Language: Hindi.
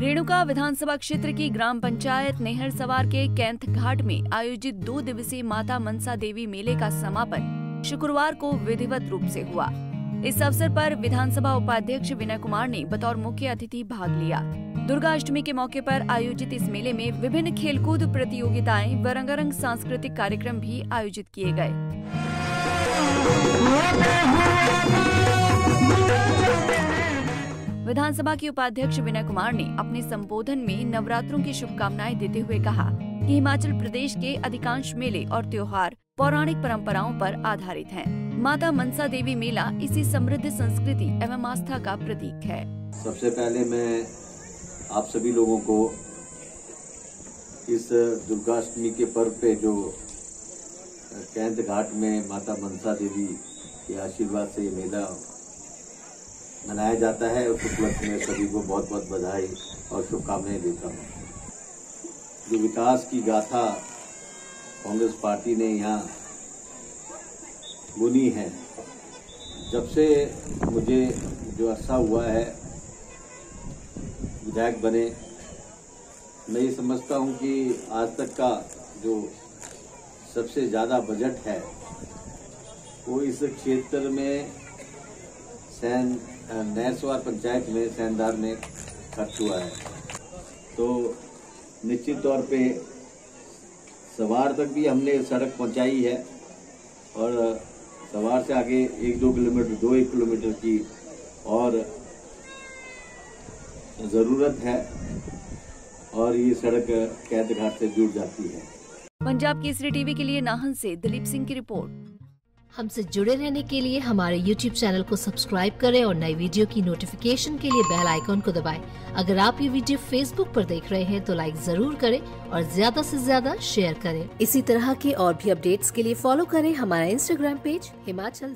रेणुका विधानसभा क्षेत्र की ग्राम पंचायत नेहर सवार के कैंथ घाट में आयोजित दो दिवसीय माता मनसा देवी मेले का समापन शुक्रवार को विधिवत रूप से हुआ। इस अवसर पर विधानसभा उपाध्यक्ष विनय कुमार ने बतौर मुख्य अतिथि भाग लिया दुर्गा अष्टमी के मौके पर आयोजित इस मेले में विभिन्न खेलकूद प्रतियोगिताएँ व रंगारंग सांस्कृतिक कार्यक्रम भी आयोजित किए गए विधानसभा के उपाध्यक्ष विनय कुमार ने अपने संबोधन में नवरात्रों की शुभकामनाएँ देते हुए कहा कि हिमाचल प्रदेश के अधिकांश मेले और त्योहार पौराणिक परंपराओं पर आधारित हैं। माता मनसा देवी मेला इसी समृद्ध संस्कृति एवं आस्था का प्रतीक है। सबसे पहले मैं आप सभी लोगों को इस दुर्गाष्टमी के पर्व पे जो कैंत घाट में माता मनसा देवी के आशीर्वाद से ये मेला मनाया जाता है, उस उपलक्ष्य में सभी को बहुत बहुत बधाई और शुभकामनाएँ देता हूँ। जो विकास की गाथा कांग्रेस पार्टी ने यहाँ बुनी है। जब से मुझे जो अरसा हुआ है, विधायक बने, मैं ये समझता हूँ कि आज तक का जो सबसे ज़्यादा बजट है, वो इस क्षेत्र में सैन नैरसवार पंचायत में सैनदार में खर्च हुआ है। तो निश्चित तौर पे सवार तक भी हमने सड़क पहुंचाई है और सवार से आगे एक दो किलोमीटर, दो एक किलोमीटर की और ज़रूरत है और ये सड़क कैद घाट से जुड़ जाती है। पंजाब केसरी टीवी के लिए नाहन से दिलीप सिंह की रिपोर्ट। हमसे जुड़े रहने के लिए हमारे YouTube चैनल को सब्सक्राइब करें और नई वीडियो की नोटिफिकेशन के लिए बेल आइकॉन को दबाएँ। अगर आप ये वीडियो Facebook पर देख रहे हैं तो लाइक ज़रूर करें और ज़्यादा से ज़्यादा शेयर करें इसी तरह के और भी अपडेट्स के लिए फॉलो करें हमारा Instagram पेज हिमाचल